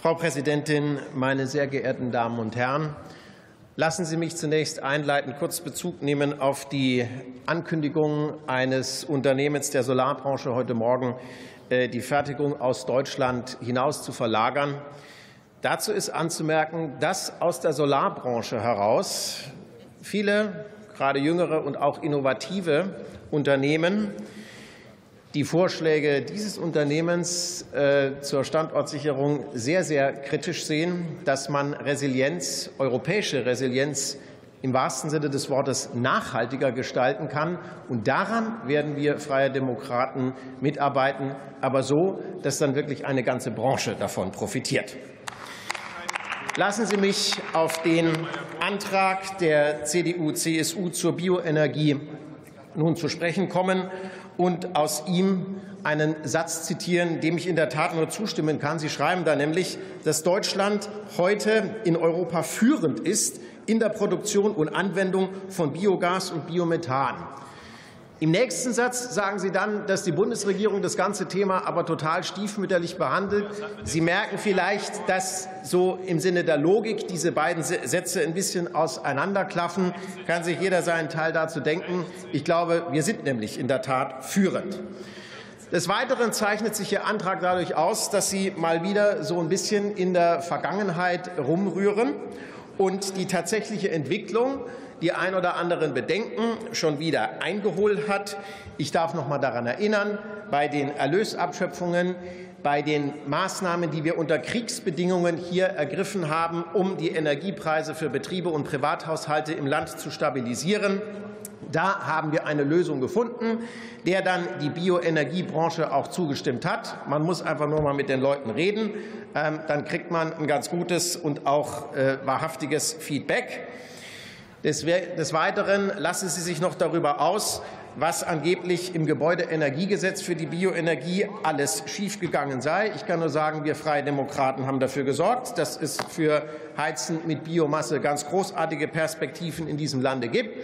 Frau Präsidentin, meine sehr geehrten Damen und Herren! Lassen Sie mich zunächst einleitend kurz Bezug nehmen auf die Ankündigung eines Unternehmens der Solarbranche heute Morgen, äh, die Fertigung aus Deutschland hinaus zu verlagern. Dazu ist anzumerken, dass aus der Solarbranche heraus viele, gerade jüngere und auch innovative Unternehmen die Vorschläge dieses Unternehmens äh, zur Standortsicherung sehr, sehr kritisch sehen, dass man Resilienz, europäische Resilienz im wahrsten Sinne des Wortes nachhaltiger gestalten kann. Und daran werden wir Freie Demokraten mitarbeiten, aber so, dass dann wirklich eine ganze Branche davon profitiert. Lassen Sie mich auf den Antrag der CDU-CSU zur Bioenergie nun zu sprechen kommen und aus ihm einen Satz zitieren, dem ich in der Tat nur zustimmen kann. Sie schreiben da nämlich, dass Deutschland heute in Europa führend ist in der Produktion und Anwendung von Biogas und Biomethan. Im nächsten Satz sagen Sie dann, dass die Bundesregierung das ganze Thema aber total stiefmütterlich behandelt. Sie merken vielleicht, dass so im Sinne der Logik diese beiden Sätze ein bisschen auseinanderklaffen. Kann sich jeder seinen Teil dazu denken. Ich glaube, wir sind nämlich in der Tat führend. Des Weiteren zeichnet sich Ihr Antrag dadurch aus, dass Sie mal wieder so ein bisschen in der Vergangenheit rumrühren und die tatsächliche Entwicklung die ein oder anderen Bedenken schon wieder eingeholt hat. Ich darf noch mal daran erinnern, bei den Erlösabschöpfungen, bei den Maßnahmen, die wir unter Kriegsbedingungen hier ergriffen haben, um die Energiepreise für Betriebe und Privathaushalte im Land zu stabilisieren. Da haben wir eine Lösung gefunden, der dann die Bioenergiebranche auch zugestimmt hat. Man muss einfach nur mal mit den Leuten reden. Ähm, dann kriegt man ein ganz gutes und auch äh, wahrhaftiges Feedback. Des Weiteren lassen Sie sich noch darüber aus, was angeblich im Gebäudeenergiegesetz für die Bioenergie alles schiefgegangen sei. Ich kann nur sagen, wir Freie Demokraten haben dafür gesorgt, dass es für Heizen mit Biomasse ganz großartige Perspektiven in diesem Lande gibt.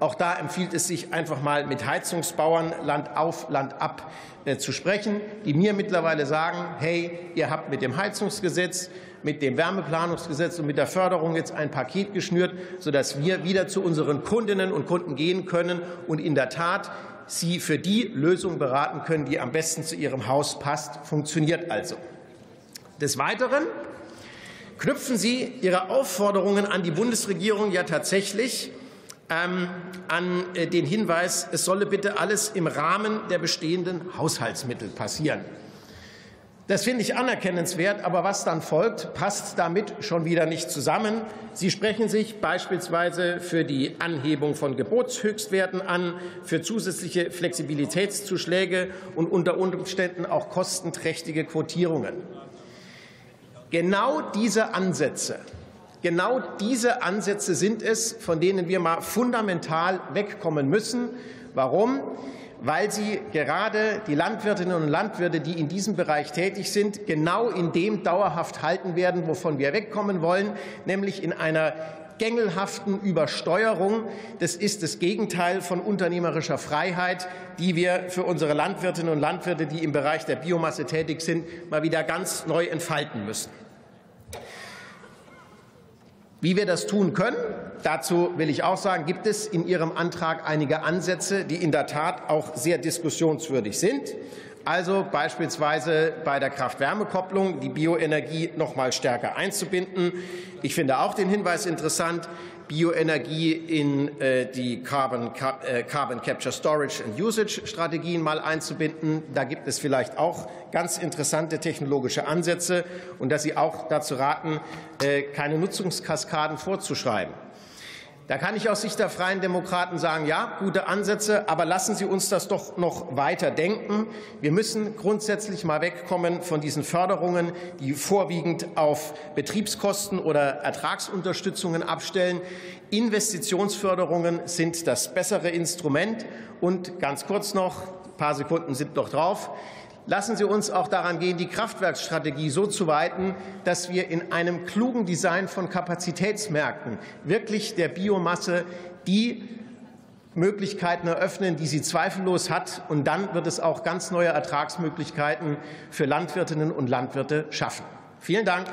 Auch da empfiehlt es sich einfach mal mit Heizungsbauern Land auf, Land ab äh, zu sprechen, die mir mittlerweile sagen, hey, ihr habt mit dem Heizungsgesetz mit dem Wärmeplanungsgesetz und mit der Förderung jetzt ein Paket geschnürt, sodass wir wieder zu unseren Kundinnen und Kunden gehen können und in der Tat sie für die Lösung beraten können, die am besten zu ihrem Haus passt. Funktioniert also. Des Weiteren knüpfen Sie Ihre Aufforderungen an die Bundesregierung ja tatsächlich ähm, an äh, den Hinweis, es solle bitte alles im Rahmen der bestehenden Haushaltsmittel passieren. Das finde ich anerkennenswert, aber was dann folgt, passt damit schon wieder nicht zusammen. Sie sprechen sich beispielsweise für die Anhebung von Gebotshöchstwerten an, für zusätzliche Flexibilitätszuschläge und unter Umständen auch kostenträchtige Quotierungen. Genau diese Ansätze, genau diese Ansätze sind es, von denen wir mal fundamental wegkommen müssen. Warum? Weil sie gerade die Landwirtinnen und Landwirte, die in diesem Bereich tätig sind, genau in dem dauerhaft halten werden, wovon wir wegkommen wollen, nämlich in einer gängelhaften Übersteuerung. Das ist das Gegenteil von unternehmerischer Freiheit, die wir für unsere Landwirtinnen und Landwirte, die im Bereich der Biomasse tätig sind, mal wieder ganz neu entfalten müssen. Wie wir das tun können, dazu will ich auch sagen, gibt es in Ihrem Antrag einige Ansätze, die in der Tat auch sehr diskussionswürdig sind. Also beispielsweise bei der Kraft-Wärme-Kopplung die Bioenergie noch mal stärker einzubinden. Ich finde auch den Hinweis interessant, Bioenergie in äh, die Carbon, äh, Carbon Capture Storage and Usage Strategien mal einzubinden. Da gibt es vielleicht auch ganz interessante technologische Ansätze und dass Sie auch dazu raten, äh, keine Nutzungskaskaden vorzuschreiben. Da kann ich aus Sicht der Freien Demokraten sagen, ja, gute Ansätze, aber lassen Sie uns das doch noch weiter denken. Wir müssen grundsätzlich mal wegkommen von diesen Förderungen, die vorwiegend auf Betriebskosten oder Ertragsunterstützungen abstellen. Investitionsförderungen sind das bessere Instrument. Und ganz kurz noch, ein paar Sekunden sind noch drauf. Lassen Sie uns auch daran gehen, die Kraftwerksstrategie so zu weiten, dass wir in einem klugen Design von Kapazitätsmärkten wirklich der Biomasse die Möglichkeiten eröffnen, die sie zweifellos hat. Und dann wird es auch ganz neue Ertragsmöglichkeiten für Landwirtinnen und Landwirte schaffen. Vielen Dank.